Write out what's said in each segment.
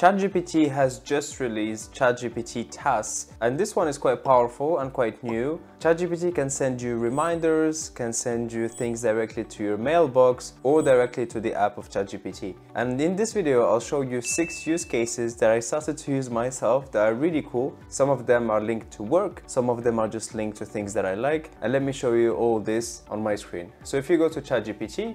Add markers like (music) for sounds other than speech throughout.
ChatGPT has just released ChatGPT Tasks, and this one is quite powerful and quite new. ChatGPT can send you reminders, can send you things directly to your mailbox or directly to the app of ChatGPT. And in this video, I'll show you six use cases that I started to use myself that are really cool. Some of them are linked to work, some of them are just linked to things that I like. And let me show you all this on my screen. So if you go to ChatGPT,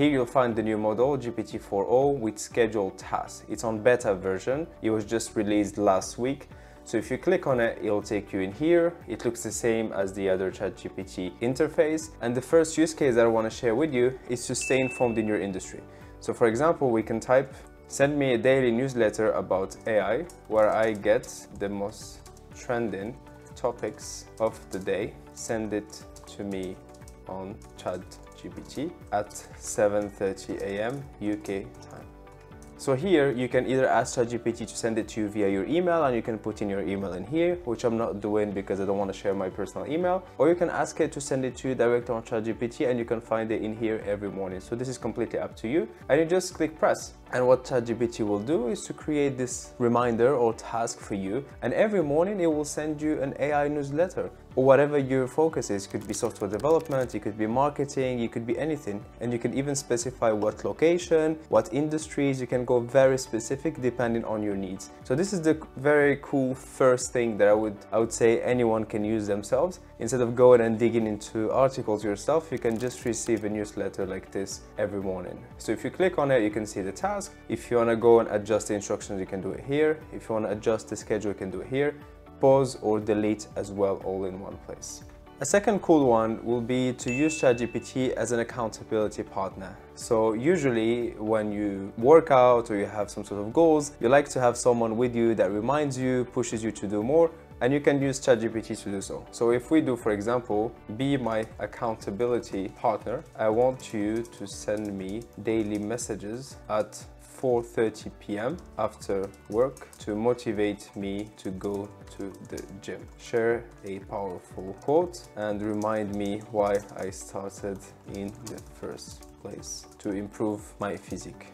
here you'll find the new model GPT-4o with scheduled tasks. It's on beta version. It was just released last week. So if you click on it, it'll take you in here. It looks the same as the other ChatGPT interface. And the first use case that I want to share with you is to stay informed in your industry. So for example, we can type, send me a daily newsletter about AI, where I get the most trending topics of the day. Send it to me on ChatGPT at 7.30 a.m. UK time. So here you can either ask ChatGPT to send it to you via your email and you can put in your email in here, which I'm not doing because I don't want to share my personal email. Or you can ask it to send it to you directly on ChatGPT and you can find it in here every morning. So this is completely up to you. And you just click press. And what ChatGPT will do is to create this reminder or task for you. And every morning it will send you an AI newsletter whatever your focus is. It could be software development, it could be marketing, it could be anything. And you can even specify what location, what industries, you can go very specific depending on your needs. So this is the very cool first thing that I would, I would say anyone can use themselves. Instead of going and digging into articles yourself, you can just receive a newsletter like this every morning. So if you click on it, you can see the task. If you wanna go and adjust the instructions, you can do it here. If you wanna adjust the schedule, you can do it here pause or delete as well all in one place. A second cool one will be to use ChatGPT as an accountability partner. So usually when you work out or you have some sort of goals, you like to have someone with you that reminds you, pushes you to do more, and you can use ChatGPT to do so. So if we do, for example, be my accountability partner, I want you to send me daily messages at 4.30 p.m. after work to motivate me to go to the gym. Share a powerful quote and remind me why I started in the first place to improve my physique.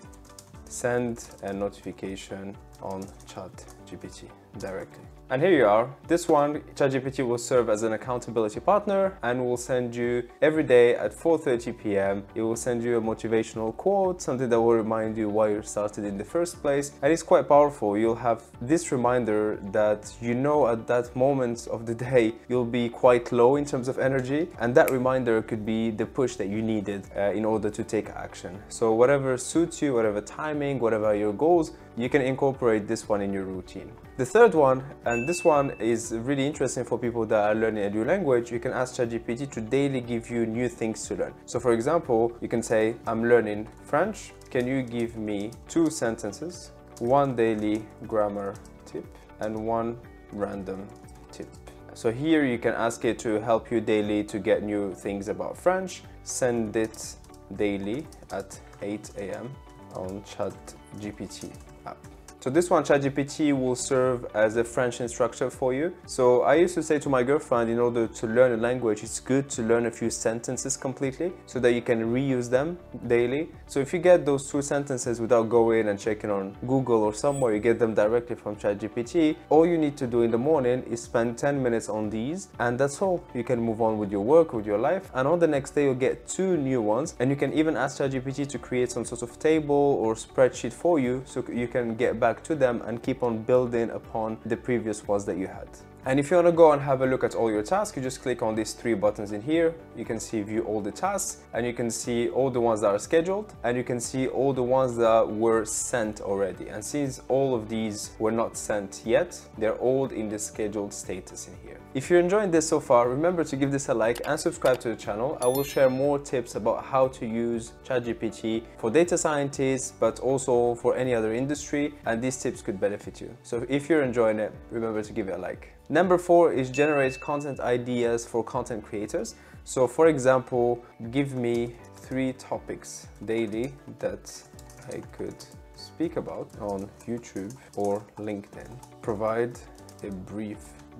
Send a notification on ChatGPT directly. And here you are. This one, ChatGPT will serve as an accountability partner and will send you every day at 4.30 p.m. It will send you a motivational quote, something that will remind you why you started in the first place. And it's quite powerful. You'll have this reminder that you know at that moment of the day, you'll be quite low in terms of energy. And that reminder could be the push that you needed uh, in order to take action. So whatever suits you, whatever timing, whatever your goals, you can incorporate this one in your routine. The third one, and this one is really interesting for people that are learning a new language, you can ask ChatGPT to daily give you new things to learn. So for example, you can say, I'm learning French. Can you give me two sentences, one daily grammar tip and one random tip? So here you can ask it to help you daily to get new things about French. Send it daily at 8 a.m. on ChatGPT app. So this one, ChatGPT, will serve as a French instructor for you. So I used to say to my girlfriend, in order to learn a language, it's good to learn a few sentences completely so that you can reuse them daily. So if you get those two sentences without going and checking on Google or somewhere, you get them directly from ChatGPT. All you need to do in the morning is spend 10 minutes on these and that's all. You can move on with your work, with your life. And on the next day, you'll get two new ones. And you can even ask ChatGPT to create some sort of table or spreadsheet for you so you can get back back to them and keep on building upon the previous ones that you had. And if you want to go and have a look at all your tasks, you just click on these three buttons in here. You can see view all the tasks and you can see all the ones that are scheduled and you can see all the ones that were sent already. And since all of these were not sent yet, they're all in the scheduled status in here. If you're enjoying this so far, remember to give this a like and subscribe to the channel. I will share more tips about how to use ChatGPT for data scientists, but also for any other industry. And these tips could benefit you. So if you're enjoying it, remember to give it a like. Number four is generate content ideas for content creators. So for example, give me three topics daily that I could speak about on YouTube or LinkedIn. Provide a brief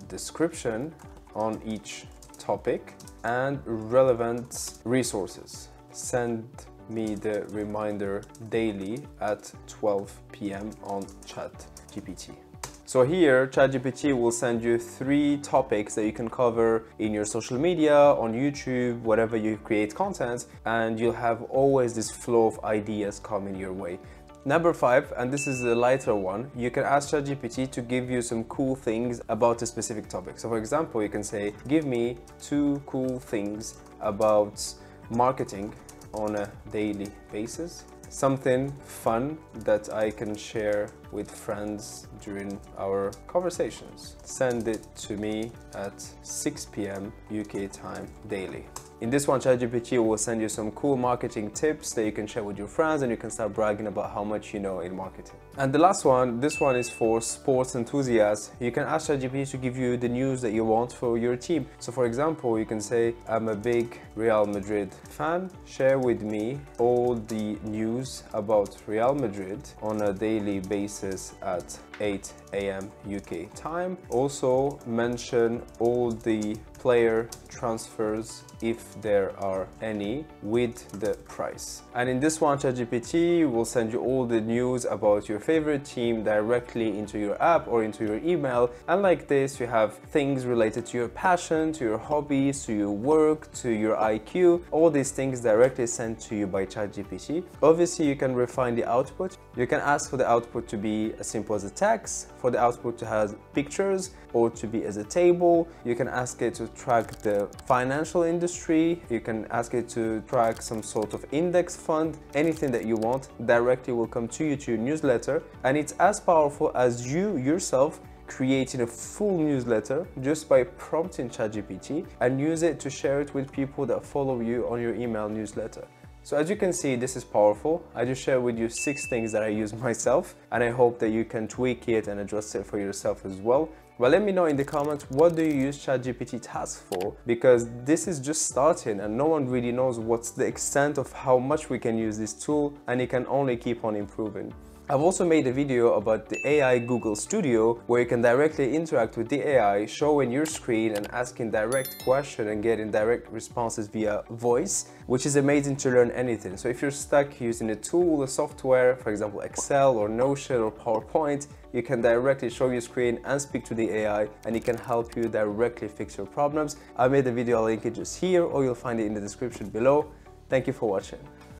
description on each topic and relevant resources. Send me the reminder daily at 12 p.m. on ChatGPT. So here, ChatGPT will send you three topics that you can cover in your social media, on YouTube, whatever you create content, and you'll have always this flow of ideas coming your way. Number five, and this is the lighter one, you can ask ChatGPT to give you some cool things about a specific topic. So for example, you can say, give me two cool things about marketing on a daily basis something fun that I can share with friends during our conversations. Send it to me at 6 p.m. UK time daily. In this one, ChatGPT will send you some cool marketing tips that you can share with your friends and you can start bragging about how much you know in marketing. And the last one, this one is for sports enthusiasts. You can ask ChatGPT to give you the news that you want for your team. So for example, you can say, I'm a big Real Madrid fan. Share with me all the news about Real Madrid on a daily basis at 8 a.m. UK time. Also mention all the player transfers if there are any with the price. And in this one, ChatGPT will send you all the news about your favorite team directly into your app or into your email. And like this, you have things related to your passion, to your hobbies, to your work, to your IQ, all these things directly sent to you by ChatGPT. Obviously, you can refine the output. You can ask for the output to be as simple as a text, for the output to have pictures, or to be as a table. You can ask it to track the financial industry. You can ask it to track some sort of index fund. Anything that you want directly will come to you to your newsletter. And it's as powerful as you yourself creating a full newsletter just by prompting ChatGPT and use it to share it with people that follow you on your email newsletter. So as you can see, this is powerful. I just share with you six things that I use (laughs) myself and I hope that you can tweak it and adjust it for yourself as well. But let me know in the comments what do you use ChatGPT tasks for because this is just starting and no one really knows what's the extent of how much we can use this tool and it can only keep on improving. I've also made a video about the AI Google Studio where you can directly interact with the AI, showing your screen and asking direct questions and getting direct responses via voice, which is amazing to learn anything. So if you're stuck using a tool, a software, for example Excel or Notion or PowerPoint, you can directly show your screen and speak to the AI and it can help you directly fix your problems. I made the video, link it just here or you'll find it in the description below. Thank you for watching.